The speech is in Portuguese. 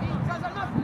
Vem, tchau, tchau.